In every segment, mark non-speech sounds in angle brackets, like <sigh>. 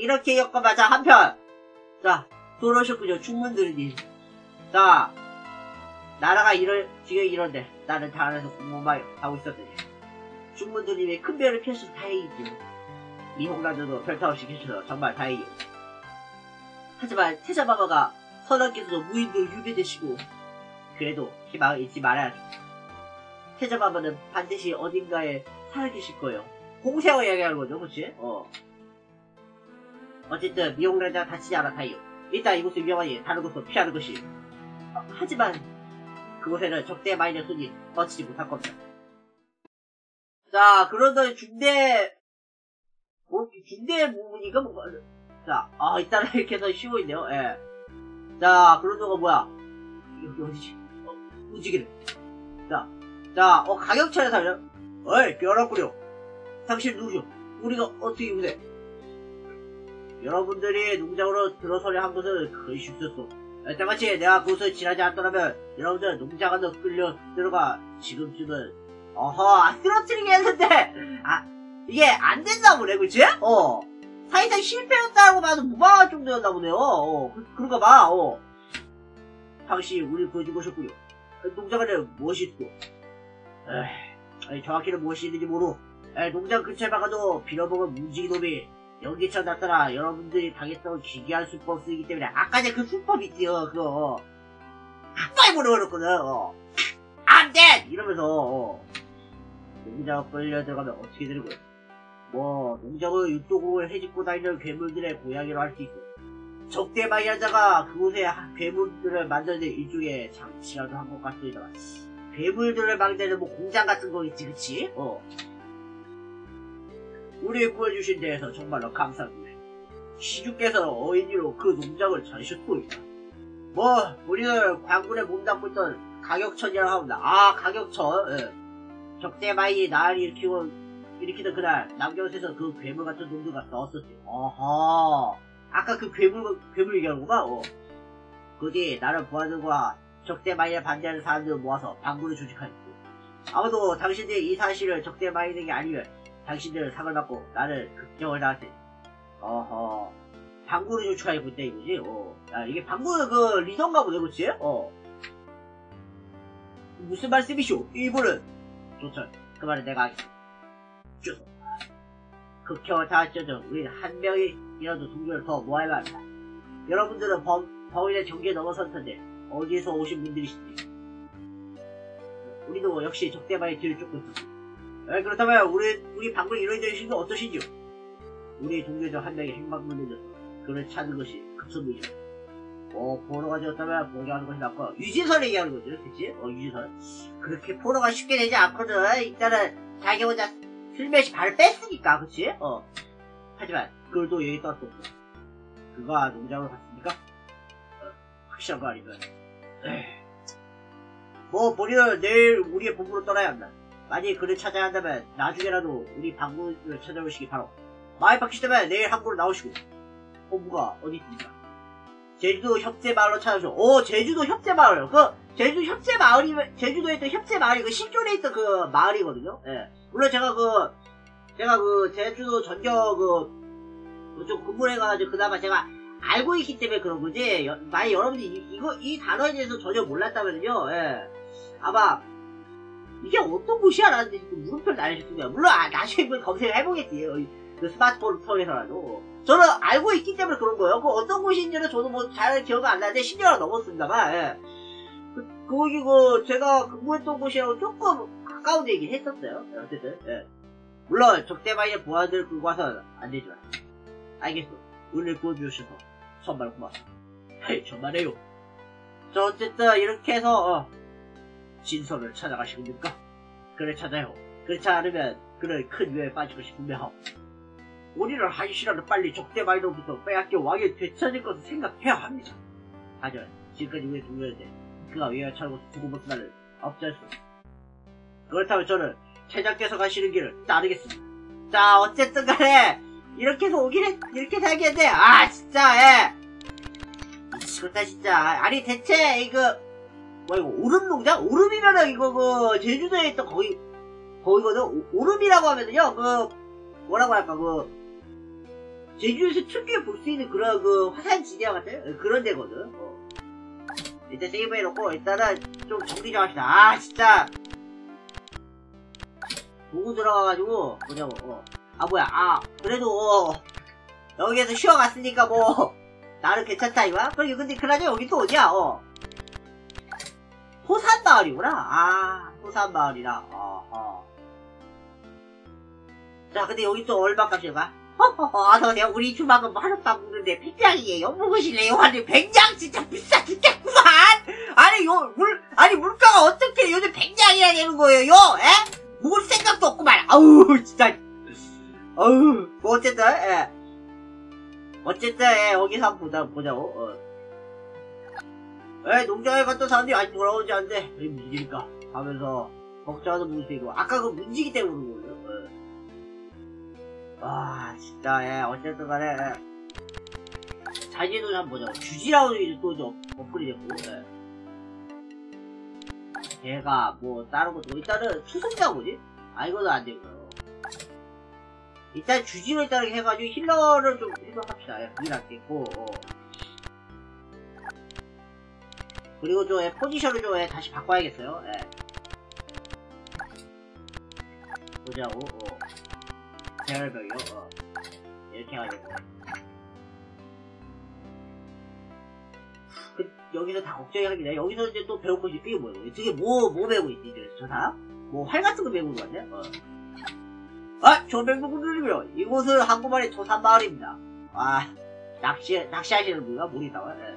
이렇게 겪어봐 자 한편. 자 돌아오셨군요. 충문들이 자 나라가 이럴 지금 이런데 나는 다 안에서 공부만 하고 있었더니. 충문들님이 큰 별을 펴셔서 다행이지? 미홍라드도 별타 없이 계셔서 정말 다행이에요 하지만 태자마마가 선왕께서도 무인으로 유배되시고 그래도 희망을 잊지 말아야죠 태자마마는 반드시 어딘가에 살아계실 거예요. 공세어 이야기하는 거죠 그치? 어 어쨌든 미용라자 다치지 않았다요. 일단 이곳은 위험하니 다른 곳으로 피하는 것이. 어, 하지만 그곳에는 적대 마이너 손이 뻗치지 못할 겁니다. 자, 그런데 중대 뭐 중대 부분이가 뭔가 자, 아 일단 <laughs> 이렇게 해서 쉬고 있네요. 예. 자, 그런 거가 뭐야? 여기 어디지? 어, 움직이는. 자, 자, 어 가격차에 살려. 어이, 변화꾸려. 당신 누구죠? 우리가 어떻게 보세? 여러분들이 농장으로 들어서려 한 것은 큰 실수였어. 때마치 내가 그곳을 지나지 않더라면 여러분들 농장 안으로 끌려 들어가 지금쯤은. 어허 쓰러뜨리게 했는데. 아 이게 안 된다 보네 그치? 어. 사실상 실패였다고 봐도 무방할 정도였나 보네요. 어 그, 그런가 봐 어. 당시 우리 보여주고 싶군요. 농장 안에 무엇이 있고? 에이 정확히는 무엇이 있는지 모르 에이, 농장 근처에 막아도 빌어먹은 문지기 놈이 연기처 나타나 여러분들이 당했던 기괴한 수법 쓰기 때문에 아까 전에 그 수법 있지요 그거 아빠에 물어버렸거든 어. 안돼! 이러면서 어. 농장 끌려 들어가면 어떻게 되는 거야 뭐 농장을 육도국을 해집고 다니는 괴물들의 고향이라 할 수 있고 적대 마이아자가 그곳에 괴물들을 만드는 일종의 장치라도 한 것 같습니다 괴물들을 만드는 뭐 공장 같은 거겠지 그치? 어. 우리 구해주신 데에서 정말로 감사합니다. 시주께서 어인이로 그 농장을 전셨소이다. 뭐 우리는 광군에 몸담고 있던 가격천이라고 합니다. 아 가격천. 예. 적대마이 날 일으키고 일으키던 그날 남경에서 그 괴물 같은 놈들과 싸웠었지. 어허. 아까 그 괴물 괴물 얘기하는구나. 어. 그뒤 나는 부하들과 적대마이에 반대하는 사람들을 모아서 방군을 조직하였고 아무도 당신들이 이 사실을 적대마이에게 아니면 당신들은 상을 받고 나는 극경을 테 어허. 방구를 조축하고 있다 이거지. 어. 야 이게 방구 그 리더인가 보네 그치? 어. 무슨 말씀이시오? 일본은? 좋죠 그 말은 내가 하겠어 쭉 극형을 당할지어정 우리는 한 명이라도 동료를 더 모아야 합니다. 여러분들은 범, 범인의 경계에 넘어선 텐데 어디에서 오신 분들이신지. 우리도 역시 적대만의 뒤를 쫓고 있었습니다 에, 그렇다면 우리 우리 방금 이런 되신거 어떠신지요? 우리 동료 중한 명이 행방문에는 그를 찾는 것이 급선무죠. 어 포로가 되었다면 포기하는 것이 낫고 유진설 얘기하는 거죠, 그치? 어 유진설 그렇게 포로가 쉽게 되지 않거든. 일단은 자기 혼자 슬며시 발을 뺐으니까, 그치? 어 하지만 그걸도 여기 떠났고 그가 농장으로 갔습니까? 어, 확실한 거 아니면 에이. 뭐 우리는 내일 우리의 본부로 떠나야 한다. 만약 그를 찾아야 한다면 나중에라도 우리 방구를 찾아오시기 바로 마을 바뀌시 때문에 내일 항구로 나오시고 본부가 어디 있습니까? 제주도 협재 마을로 찾아오셔. 오 제주도 협재 마을. 그 제주도 협재 마을이 제주도에 있던 협재 마을이 그 신촌에 있던 그 마을이거든요. 예. 물론 제가 그 제가 그 제주도 전격 그 좀 근무해가지고 그나마 제가 알고 있기 때문에 그런 거지. 여, 만약 여러분들이 이, 이거 이 단어에 대해서 전혀 몰랐다면요. 예. 아마 이게 어떤 곳이야? 라는 물음표를 거야. 물론 아, 나중에 그 검색을 해보겠지. 그 스마트폰을 통해서라도. 저는 알고 있기 때문에 그런 거예요. 그 어떤 곳인지는 저도 뭐 잘 기억이 안 나는데 10년이 넘었습니다만 예. 그, 거기 그 제가 근무했던 곳이라고 조금 가까운 데 얘기를 했었어요. 예, 어쨌든 예. 물론 적대마이의 보안을 끌고 와서는 안 되지만 알겠어. 오늘 구워주셔서 정말 고맙습니다. 정말해요. 저 어쨌든 이렇게 해서 어, 진서를 찾아가시고 됩니까? 그를 찾아요. 그렇지 않으면 그를 큰 위에 빠질 것이 분명하오. 우리를 한시라도 빨리 적대마이로부터 빼앗겨 왕이 되찾을 것을 생각해야 합니다. 하지만 지금까지 우리 동료인데 그가 외야 차고 두고 못 나를 없지 않습니다. 그렇다면 저는 최장께서 가시는 길을 따르겠습니다. 자 어쨌든 간에 이렇게 해서 오긴 했, 이렇게 살겠네. 아 진짜 예. 미치겠다 진짜. 아니 대체 이거 뭐 이거 오름 농장? 오름이면은 이거 그 제주도에 있던 거기 거기거든. 오, 오름이라고 하면은요 그 뭐라고 할까 그 제주에서 특유의 볼수 있는 그런 그 화산 지대와 같은 그런 데거든. 어. 일단 세이브 해놓고 일단은 좀 정리 좀 합시다. 아 진짜 보고 들어가가지고 뭐냐고. 어. 아 뭐야? 아 그래도 어, 여기에서 쉬어갔으니까 뭐 나는 괜찮다 이거야? 그러게 근데 그나저 여기 또 어디야? 어. 토산마을이구나. 아 토산마을이라. 어허. 자 근데 여기 또 얼마값일까? 허허허, 너 내가 우리 주막은 하룻밤 묵는데 백냥이에요. 묵으실래요? 아니, 백냥 진짜 비싸 죽겠구만! 아니, 요, 물, 아니, 물가가 어떻게 요즘 백냥이나 되는 거예요, 에? 묵을 생각도 없구만. 아우, 진짜. 아우, 뭐, 어쨌든, 예. 어쨌든, 예, 여기서 한번 보자, 보자고, 어. 에, 농장에 갔던 사람들이 아직 돌아오지 않는데, 왜 무슨 일일까? 하면서, 걱정하는 있고, 아까 그 문지기 때문에 그런 거예요. 어. 와 진짜 예 어쨌든 간에 예. 자기도 한번 보자 주지라고 이제 또좀 업그레이드 됐고 예. 걔가 뭐 다른 것도 일단은 투성자 뭐지? 아 이거는 안 되고요 일단 주지로 일단 해가지고 힐러를 좀 생각합시다 예, 그게 낫겠고 어. 그리고 좀 예, 포지션을 좀 예, 다시 바꿔야겠어요 예. 보자고 어. 계열별로 어. 이렇게 해가지고 그, 여기서 다 걱정이 해 여기서 이제 또 배울 것이 이게 뭐야 이게 뭐, 뭐 배우고 있지 그래서 저 사람? 뭐 활 같은 거 배우는 거 같네 어. 아! 조백부군들이며 이곳은 한국말의 토산마을입니다 아 낚시, 낚시하시는 분가 모르겠다고요 예.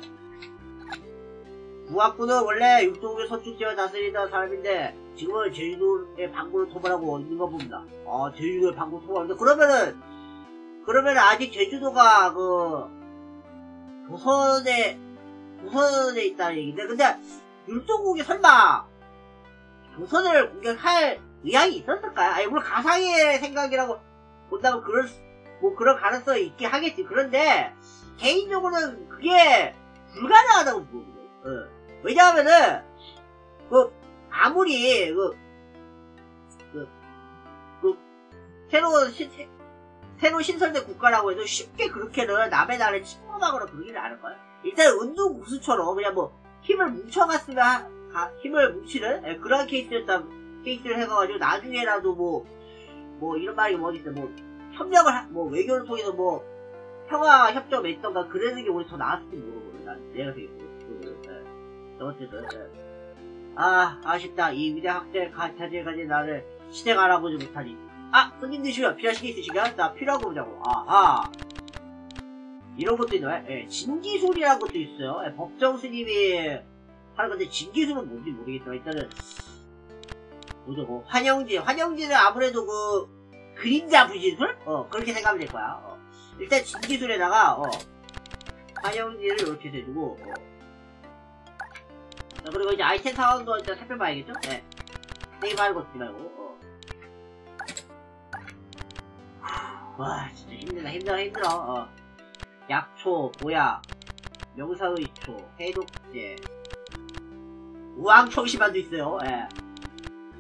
부학부는 원래 육동의 서축지와 다스리던 사람인데 지금은 제주도의 방구를 토벌하고 있는 거 봅니다. 아, 제주도의 방구 토벌하는데 그러면은 그러면은 아직 제주도가 그 조선에 조선에 있다는 얘기인데 근데 율동국이 설마 조선을 공격할 의향이 있었을까요? 아니 물론 가상의 생각이라고 본다면 그럴 수- 뭐 그런 가능성이 있긴 하겠지. 그런데 개인적으로는 그게 불가능하다고 보거든요. 어. 왜냐하면은 그 아무리 그, 그, 그 새로 신, 새- 새로 신설된 국가라고 해도 쉽게 그렇게는 남의 나라를 침범하거나 그러지는 않을 거야. 일단 운동 구수처럼 그냥 뭐 힘을 뭉쳐갔으면 하- 가- 힘을 뭉치는 예, 그런 케이스였다 케이스를 해가지고 나중에라도 뭐뭐 이런 말이 뭐 있어 뭐 협력을 하- 뭐 외교를 통해서 뭐 평화 협정을 맺던가 그러는 게 오히려 더 나았을지 모르거든 난 내가 생각해 예. 어쨌든 예. 아, 아쉽다. 이 위대 학대 가진 나를 시댁 알아보지 못하니. 아, 손님 드시면 필요하신 게 있으신가요? 나 필요하고 보자고. 아하. 이런 것도 있나요? 예, 진기술이라는 것도 있어요. 예, 법정 스님이 하는 건데, 진기술은 뭔지 모르겠지만, 일단은, 뭐죠, 뭐, 환영지. 환영지는 아무래도 그, 그림자 부진술? 어, 그렇게 생각하면 될 거야. 어. 일단 진기술에다가, 어, 환영지를 이렇게 대주고, 어. 자, 그리고 이제 아이템 상황도 일단 살펴봐야겠죠? 네. 세이브하는 거 쓰지 말고, 어. 와, 진짜 힘들다, 힘들어, 힘들어, 어. 약초, 보약, 명사의초, 해독제, 우왕청심환도 있어요, 예.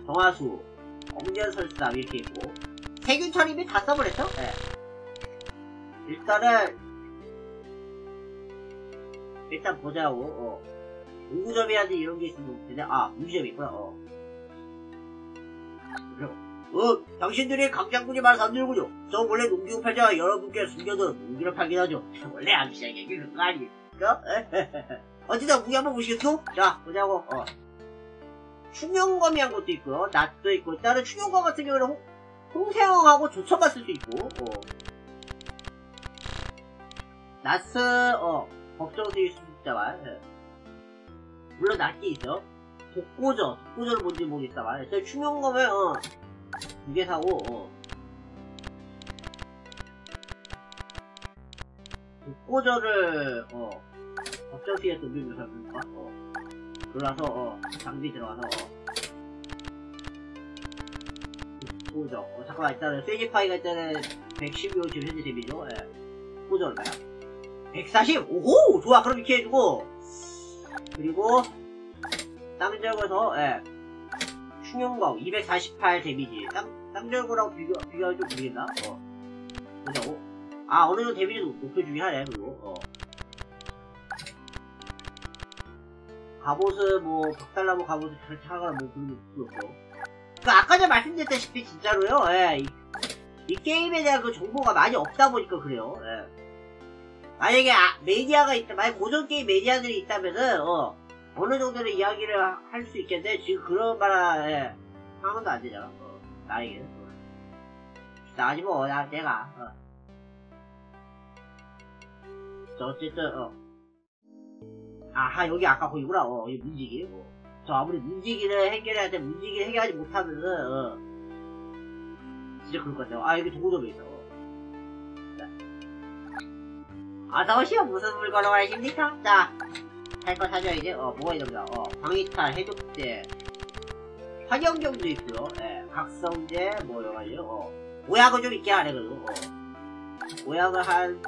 정화수, 엉년설사, 이렇게 있고. 세균철 이미 다 써버렸죠? 예. 일단은, 일단 보자고, 어. 문구점이라든지 이런 게 있으면 되냐? 아, 문구점이 있구나, 어. 어, 당신들이 강장군이 말해서 안 들군요. 저 원래 농기구 팔자 여러분께 숨겨둔 농기를 팔긴 하죠. <laughs> 원래 암시하게 그런 거 아니겠어? 어쨌든 무기 한번 보시겠어? 자, 보자고, 어. 충용검이한 것도 있고요. 낫도 있고, 일단은 충용검 같은 경우는 홍, 홍세형하고 조처만 쓸 수 있고, 어. 낫스, 어, 법정수일 수 있다만, 예. 물론 낫기 있어. 독고저, 독고저는 뭔지 모르겠다만, 일단 충용검은, 어, 두개 사고, 어. 독고저를, 어, 법정수에 또 밀면 살까? 어. 들어가서, 어, 장비 들어가서, 어. 독고저, 어, 잠깐만, 일단은, 세지 파이가 일단은, 112호 지금 현재 데미죠? 예. 독고저 얼마야? 140! 오호! 좋아, 그럼 이렇게 해주고, 그리고 땅절거서 예. 충용광 248 데미지 땅, 땅절거랑 비교, 비교하면 좀 모르겠나? 어. 보자고 아 어느 정도 데미지 높여주긴 하네 그리고 어. 갑옷은 뭐 박달나무 잘 차거나 뭐 그런 게 없어 그 아까 전에 말씀드렸다시피 진짜로요 예, 이, 이 게임에 대한 그 정보가 많이 없다 보니까 그래요 예. 만약에 아, 매니아가 있다 만약 고전 게임 매니아들이 있다면은 어, 어느 정도의 이야기를 할 수 있겠는데 지금 그런 만한 예, 상황도 안 되잖아 어, 나에게는 어. 나지 뭐 나, 내가 어. 자, 어쨌든, 어. 아하, 여기 아까 거기구나, 어, 이 문지기. 어. 저 아무리 문지기를 해결해야 돼, 문지기를 해결하지 못하면은, 어. 진짜 그럴 것 같아요. 아, 여기 도구점이 있어. 어. 자. 어서오시오, 무슨 물건을 원하십니까? 자, 할거 사줘야지. 어, 뭐가 있는가? 어, 방위탈, 해독제, 환영경도 있고요. 예, 각성제, 뭐, 여러 가지, 어. 오약은 좀 있게 하네, 그래도, 어. 오약을 한,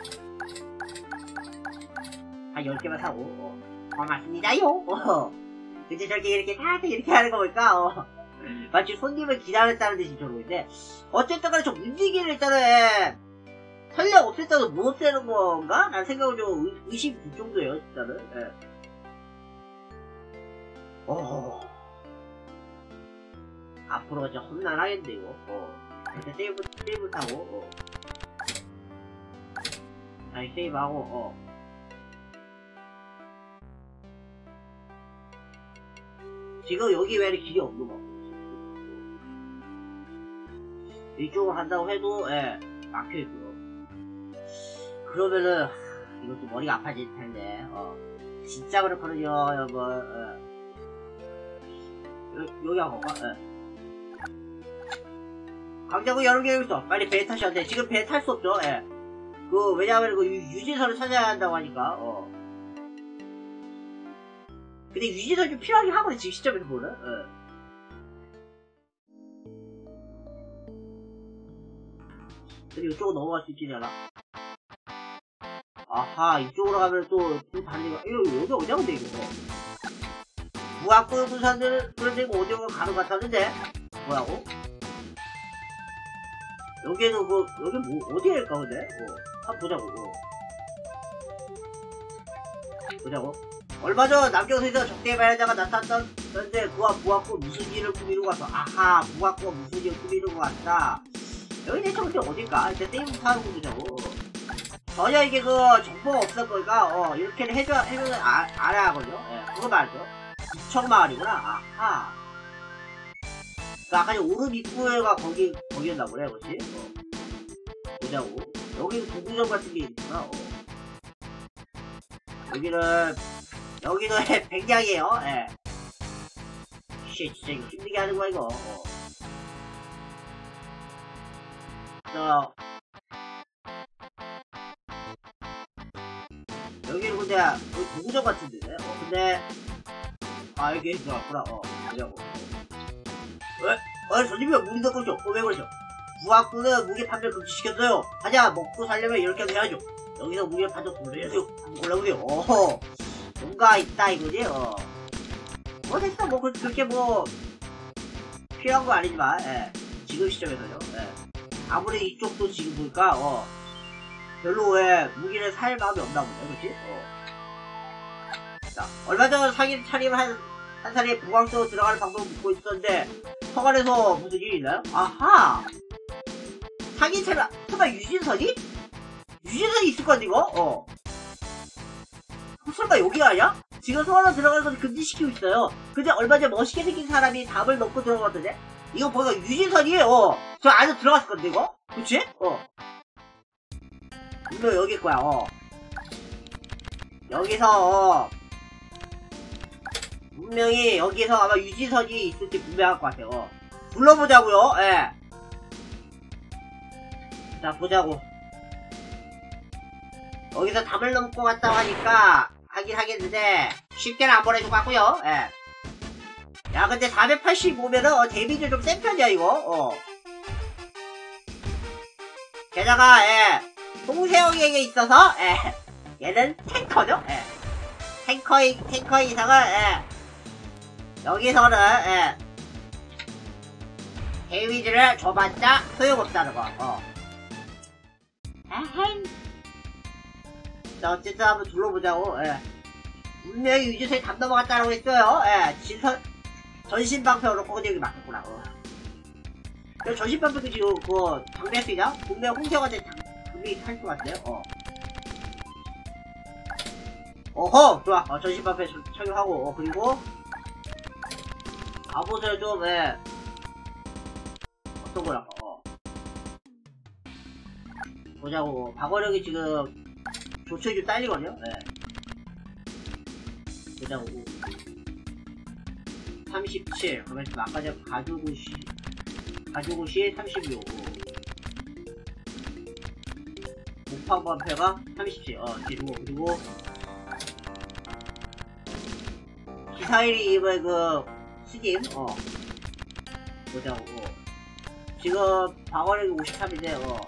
한 10개만 사고, 어. 고맙습니다요, 어. 근데 저렇게 이렇게 다들 이렇게 하는 거 보니까, 어. 마치 손님을 기다렸다는 듯이 저러는데, 어쨌든 간에 저 움직이는 일단은, 예, 설령 없앴다도 못 되는 건가? 라는 생각을 좀 의- 의심 들 정도예요, 일단은, 예. 어. 앞으로 진짜 험난하겠네, 이거, 어. 일단 세이브, 세이브 타고, 어. 다시 세이브하고, 어. 지금 여기 왜 이렇게 길이 없는 거? 이쪽으로 간다고 해도, 예, 막혀있고요. 그러면은, 하, 이것도 머리가 아파질 텐데, 어. 진짜 그렇거든요, 여러분, 예. 여, 여기 한번 가, 예. 강자구 여러 개 있어. 빨리 배 타셔야 돼. 지금 배 탈 수 없죠, 예. 그, 왜냐하면 그 유- 유진선을 찾아야 한다고 하니까, 어. 근데 유진선 좀 필요하긴 하거든, 지금 시점에서 보는. 예. 근데 이쪽으로 넘어갈 수 있지 않아? 아하, 이쪽으로 가면 또, 또 다른 데가, 이거, 여기 어디야, 근데 이거? 무학고 부산들, 그런데 이거 어디로 가는 것 같았는데? 뭐라고? 여기는 그, 여기 뭐, 어디일까, 근데? 어, 한번 보자고, 어. 보자고. 얼마 전 남경선에서 적대 발자가 나타났던데 그와 부학고 무슨 일을 꾸미는 것 같아. 아하, 부학고 무슨 일을 꾸미는 것 같다. 여기 대체 어디 어딜까? 이제 세이브 하는 거 보자고. 전혀 이게 그 정보가 없을 거니까 어 이렇게 해줘 해면 아, 알아야 하거든요. 예, 그거 말이죠. 구청 마을이구나. 아하. 그 아까 전 오름 입구가 거기 거기였나 보네, 그렇지? 어. 보자고. 여기 도구점 같은 게 있구나. 어. 여기는 여기는 <laughs> 백량이에요. 예. 씨, 진짜 이거 힘들게 하는 거야 이거. 어. 저 근데 여기 도구점 같은데. 어, 근데 아 여기 들어갔구나. 어, 뭐냐고. 왜? 어, 손님이 문이 닫고죠. 어, 왜 그러죠? 부학부는 무게 판매 금지시켰어요. 하자 먹고 살려면 이렇게 해야죠. 여기서 판정 돌려야죠. 한번 골라보세요. 어허. 뭔가 있다 이거지. 어. 뭐 됐어. 뭐 그- 그렇게 뭐 필요한 거 아니지만 예. 지금 시점에서요. 예. 아무리 이쪽도 지금 보니까 어 별로 왜 무기를 살 마음이 없나 보네. 그렇지? 어. 자 얼마 전 상인 차림을 한, 한 사람이 부광서 들어가는 방법을 묻고 있었는데 서관에서 무슨 일이 있나요? 아하! 상인 차림 설마 유진선이? 유진선이 있을 건데 이거? 어. 설마 여기 아니야? 지금 서울로 들어가는 걸 금지시키고 있어요. 근데 얼마 전에 멋있게 생긴 사람이 답을 넣고 들어갔던데? 이거 보니까 유진선이, 어, 저 안에 들어갔을 건데, 이거? 그치? 어. 분명 여기 거야, 어. 여기서, 어. 분명히 여기서 아마 유진선이 있을지 분명할 것 같아요, 어. 불러보자고요, 예. 자, 보자고. 여기서 답을 넘고 갔다고 하니까 하긴 하겠는데 쉽게는 안 보내줄 것 같고요. 예. 야 근데 485면은 어, 데미지 좀 센 편이야 이거. 어. 게다가 예. 홍세영에게 있어서 예. 얘는 탱커죠. 예. 탱커 탱커 이상은 예. 여기서는 예. 데미지를 줘봤자 소용없다는 거. 어. 아 에헤이. 자, 어쨌든 한번 둘러보자고, 예. 분명히 유지선이 담 넘어갔다라고 했어요, 예. 진선, 전신 방패로 거기 여기 막혔구나, 어. 그 전신 방패도 지금, 그, 장비할 수 있냐? 분명 홍세관한테 장비 할것 같네요, 어. 어허! 좋아, 어, 전신 방패 적- 착용하고, 어, 그리고, 갑옷을 좀, 예. 어떤 거랄까, 어. 보자고, 방어력이 지금, 조철이 좀 딸리거든요? 예. 보자고. 37. 그러면 아까 전에 가죽옷이, 가죽옷이 36. 목팡반패가 37. 어, 그리고, 그리고, 기사일이 입은 그, 스님, 어. 보자고. 지금, 방어력이 53인데, 어.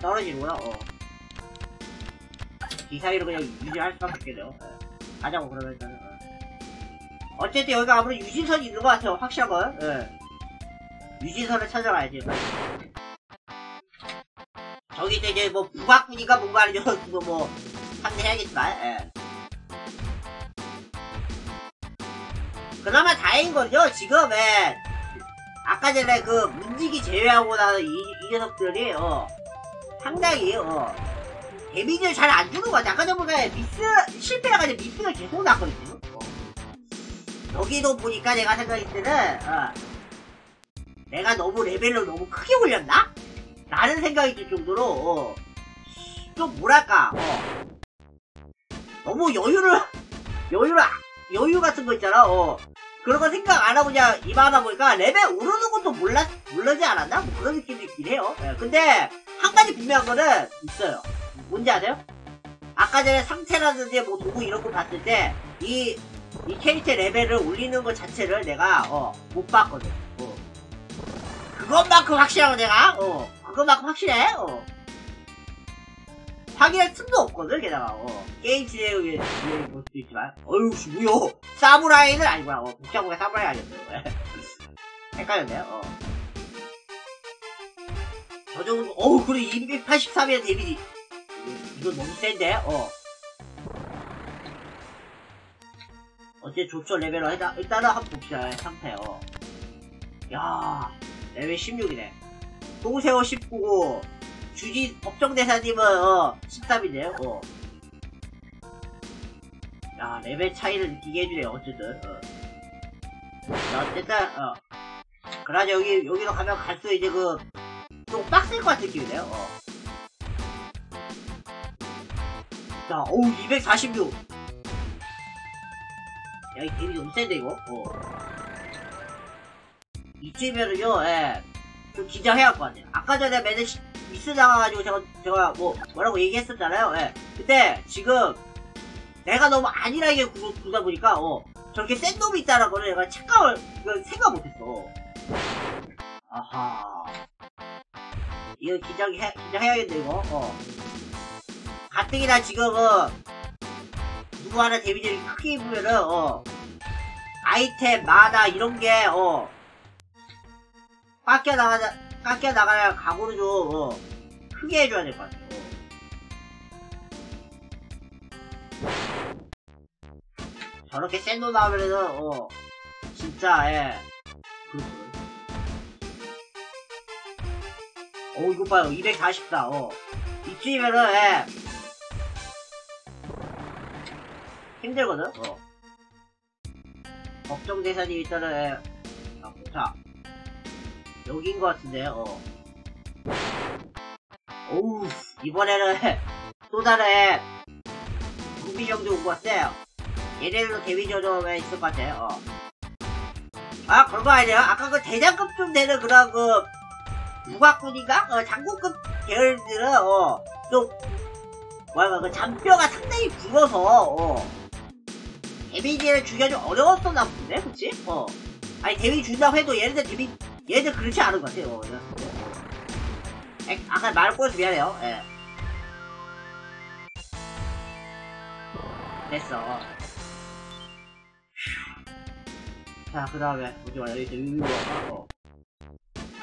떨어지는구나, 어. 기사위로 그냥 유지할 수밖에 없겠네요. 예. 가자고, 그러면 일단은. 어. 어쨌든 여기가 아무래도 유진선이 있는 것 같아요, 확실한 건. 예. 유진선을 찾아가야지. 저기 이제, 뭐, 북악군이가 뭔가 아니죠. <laughs> 그거 뭐, 상대해야겠지만, 예. 그나마 다행인 거죠, 지금, 예. 아까 전에 그, 문지기 제외하고 나서 이, 이 녀석들이, 어, 상당히 어 데미지를 잘 안 주는 것 같아. 아까 전에 미스 실패해가지고 미스가 계속 났거든요. 어. 여기도 보니까 내가 생각했을 때는 어, 내가 너무 레벨을 너무 크게 올렸나? 라는 생각이 들 정도로 어, 좀 뭐랄까 어, 너무 여유를 <laughs> 여유를 여유 같은 거 있잖아. 어. 그런 거 생각 안 하고 그냥 이만하다 보니까 레벨 오르는 것도 몰라, 모르지 않았나? 뭐 그런 느낌도 있긴 해요. 예, 근데, 한 가지 분명한 거는 있어요. 뭔지 아세요? 아까 전에 상태라든지 뭐 도구 이런 거 봤을 때, 이, 이 캐릭터 레벨을 올리는 것 자체를 내가, 어, 못 봤거든. 어. 그것만큼 확실하고 내가, 어, 그것만큼 확실해, 어. 확인할 틈도 없거든, 게다가, 어. 게임 진행을 위해 볼 수도 있지만. 어휴, 씨, 뭐야. 사무라이는 아니구나. 어, 복잡하게 사무라이 아니었어요. <laughs> 헷갈렸네요, 어. 저 정도, 어우, 그래, 283이면 데미지. 이거, 너무 센데, 어. 어째 조처 레벨로 일단, 일단은 한번 봅시다, 상태, 어. 야 레벨 16이네. 홍세호 19고, 주지 법정대사님은, 어, 13이네요, 어. 야, 레벨 차이를 느끼게 해주네요, 어쨌든, 어. 자, 어쨌든, 어. 그러자 여기, 여기로 가면 갈수록 이제 그, 좀 빡셀 것 같은 느낌이네요, 어. 자, 어우, 246. 야, 이 데미지 너무 센데, 이거? 어. 이쯤이면은요, 예. 좀 긴장해야 할 것 같아요. 아까 전에 매드 시- 미스 당해가지고 제가, 제가 뭐, 뭐라고 얘기했었잖아요, 예. 그때, 지금, 내가 너무 안일하게 구, 구다 보니까, 어, 저렇게 센 놈인 거를 내가 착각을, 생각 못했어. 아하. 이거 긴장해, 긴장해야겠네, 이거, 어. 가뜩이나 지금은, 누구 하나 데미지를 크게 입으면은, 어, 아이템, 마나, 이런 게, 어, 깎여 나가자, 깎여 나가야 각오를 좀, 어, 크게 해줘야 될 것 같아, 어. 저렇게 센놈 나오면은, 어, 진짜, 예. 어, 이거 봐요. 244, 어. 이쯤이면은, 예. 힘들거든, 어. 걱정 대사님 일단은, 예. 여긴 것 같은데, 어. 오우, 이번에는, <laughs> 또 다른, 구비정도 온 것 같아요. 얘네들도 데미지 좀 있을 것 같아요, 어. 아, 그런 거 아니에요? 아까 그 대장급 좀 되는 그런 그, 무각군인가? 어, 장군급 계열들은, 어, 좀, 뭐야, 그 잔뼈가 상당히 굵어서, 어, 데미지를 주기가 좀 어려웠었나 본데, 그치? 어. 아니, 데미지 준다고 해도 얘네들 데미, 얘들 그렇지 않은 것 같아요. 에, 아까 말 꼬여서 미안해요. 예. 됐어. 자, 그 다음에, 보지 마, 여기 재밌는 거 하고.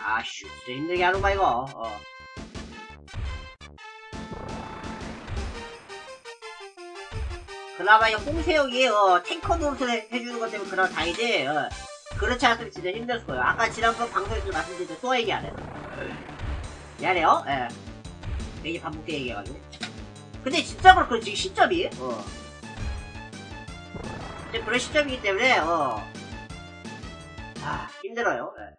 아, 슈, 진짜 힘들게 하는 거야, 이거. 어. 그나마 이 홍세영이 어, 탱커 노릇을 해, 해주는 것 때문에 그나마 다행이지. 어. 그렇지 않았으면 진짜 힘들었을 거예요. 아까 지난번 방송에서 말씀드렸는데 또 얘기 안 해요. 미안해요. 예. 괜히 반복돼 얘기해가지고. 근데 진짜로 그 지금 시점이. 어. 이제 그런 시점이기 때문에 어. 아, 힘들어요. 예.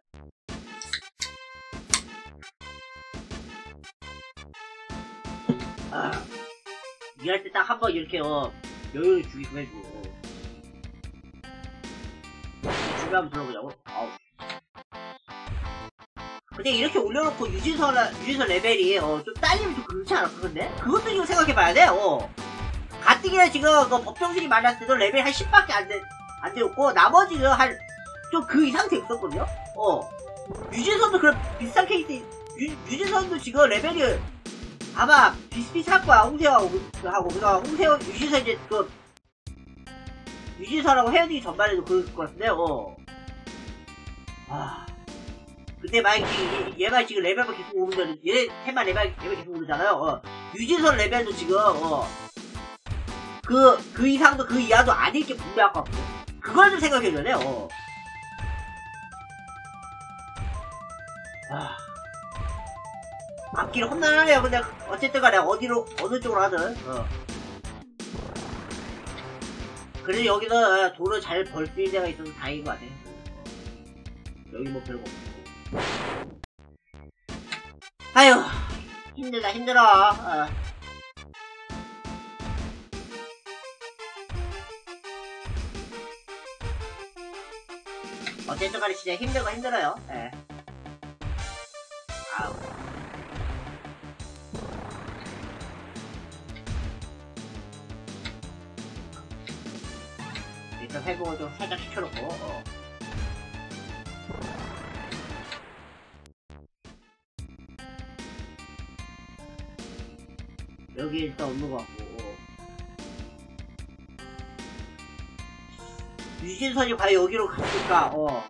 아, 일할 때 딱 한 번 이렇게 어 여유를 주기끔 해주고 어. 준비 한번 들어보자고? 아우. 근데 이렇게 올려놓고 유진서 유진서 레벨이 어, 좀 딸리면 좀 그렇지 않을까 근데? 그것도 지금 생각해봐야 돼 어. 가뜩이나 지금 그 법정실이 만났을 때도 레벨 한 10밖에 안, 돼, 안 되었고 나머지는 한 좀 그 이상 되었었거든요? 어. 유진선도 그런 비슷한 케이스 유, 유진선도 지금 레벨이 아마 비슷비슷할 거야 홍세하고 그- 하고. 그니까 홍세호 유진서 이제 그 유진서라고 헤어지기 전반에도 그럴 것 같은데 어. 아 근데 만약 이- 얘가 지금 레벨만 계속 오르면 얘 테만 레벨, 레벨 계속 오르잖아요 어. 유진선 레벨도 지금 어. 그, 그 이상도 그 이하도 아닐 게 분명할 것 같고 그걸 좀 생각해줘야 돼요 어. 아. 앞길 험난하네요. 근데 어쨌든 간에 어디로 어느 쪽으로 하든. 어. 그래도 여기서 돈을 잘 벌 수 있는 데가 있어서 다행인 것 같아. 여기 뭐 별거 없고. 아휴 힘들다 힘들어. 어. 어쨌든 간에 진짜 힘들고 힘들어요. 예. 아우. 회복을 좀 살짝 시켜놓고 어. 여기 일단 없는 것 같고 어. 유진선이 과연 여기로 갔을까 어.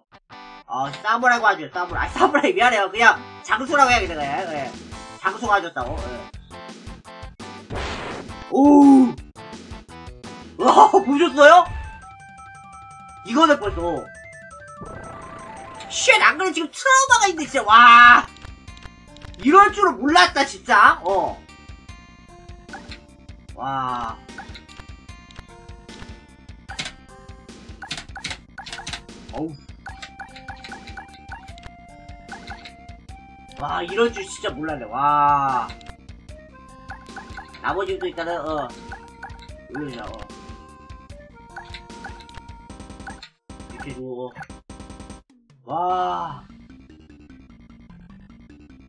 어 사무라고 하죠 사무라 아 사무라이 미안해요 그냥 장수라고 해야겠다 그냥 예. 장수가 하셨다고 예. 오우 와 보셨어요? 이거는 벌써 쉣안 그래 지금 트라우마가 있는데 진짜 와 이럴 줄은 몰랐다 진짜 어 와. 어우. 와, 이럴 줄 진짜 몰랐네. 와. 나머지도 일단은, 어. 올려주자, 어. 줘. 와.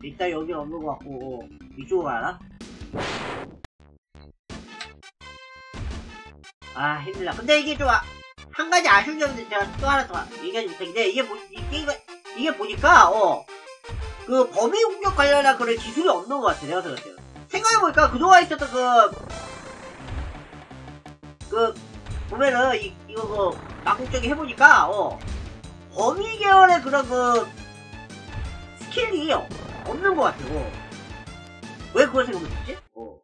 일단 여긴 없는 것 같고, 어. 이쪽으로 가나? 아 힘들다 근데 이게 좀 한 가지 아쉬운 점은 제가 또 하나 더 얘기하지 못했는데 이게 뭐 이게 이게 보니까 어 그 범위 공격 관련한 그런 기술이 없는 것 같아 내가 생각해요 생각해보니까 그동안 있었던 그 그 보면은 이, 이거 그 망국전기 해보니까 어 범위 계열의 그런 그 스킬이 없는 것 같아요 왜 그걸 생각 못했지? 어.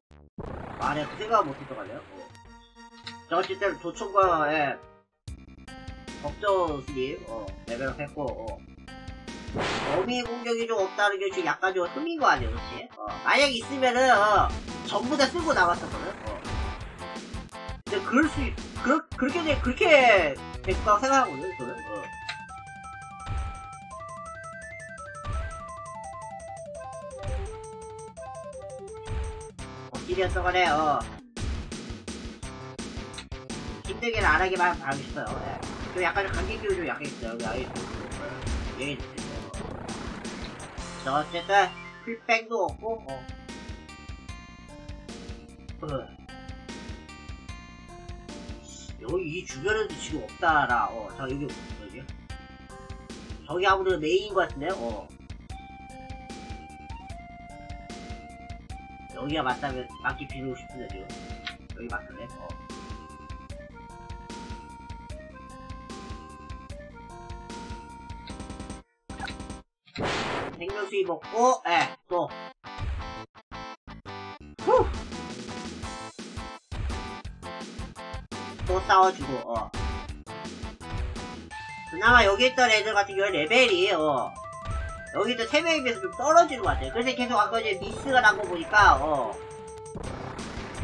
아 내가 그 생각을 못했던 거 같네요 어. 자, 어쨌든 도청과 예, 법저스님 어, 레벨업 했고 어. 범위 공격이 좀 없다는 게 지금 약간 좀 흠인 거 아니에요, 그렇지? 어, 만약 있으면은 어, 전부 다 쓰고 나갔었거든. 어. 근데 그럴 수, 있, 그렇, 그렇게 돼, 그렇게 될 거라고 생각하거든, 저는. 어. 어찌되었던 간에 어. 힘들게는 안 하기만 바라고 싶어요. 예. 좀 약간 감기기도 좀 약간 있어요. 여기 아예 얘기. 자, 어쨌든 풀백도 없고, 어. 어. 여기 이 주변에도 지금 없다라. 어, 자 여기 여기. 저기 아무래도 메인인 것 같은데요. 어. 여기가 맞다면 맞기 비누고 싶은데 지금 여기 맞던데. 어. 생명수입 먹고, 예, 또. 싸워주고 어. 그나마 여기 있던 애들 같은 경우는 레벨이 어. 여기 있던 세 명에 비해서 좀 떨어지는 것 같아요. 그래서 계속 아까 이제 미스가 난 거 보니까 어.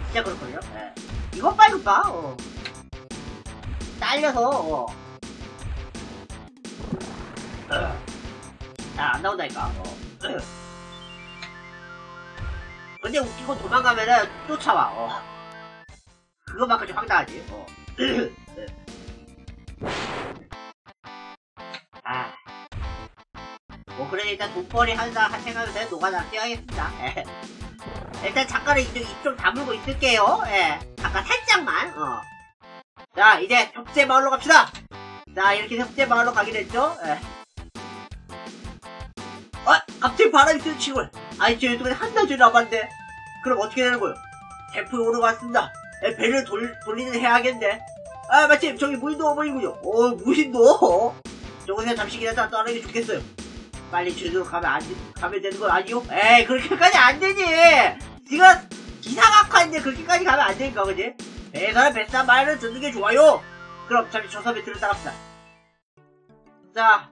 진짜 그렇걸요? 예. 이것 봐 이것 봐 어. 딸려서 어. 잘안 나온다니까 어. 근데 웃기고 도망가면은 쫓아와 어. 그거만큼 좀 황당하지 어. 네. 아. 뭐 그래 일단 돈벌이 한다 한 생각에서 노가다 뛰어야겠습니다 예. 일단 잠깐은 이쪽 입좀 다물고 있을게요 예. 잠깐 살짝만 어. 자 이제 벽제 마을로 갑시다 자 이렇게 벽제 마을로 가게 됐죠 예. 어? 갑자기 바람이 쓰는 친구를 아니 저 한달 전에 남았는데 그럼 어떻게 되는 거요? 대포에 오러 왔습니다 에, 배를 돌, 돌리는 해야겠네 아 마침 저기 무인도 어머니군요 어 무인도? 저곳에 잠시 기다렸다 떠나는 게 좋겠어요 빨리 제대로 가면 안, 가면 되는 건 아니요? 에이 그렇게까지 안 되지 지금 기사가 악화인데 그렇게까지 가면 안 되니까 그지? 배에서는 뱃사 말을 듣는 게 좋아요 그럼 잠시 저 섬에 들어가갑시다 자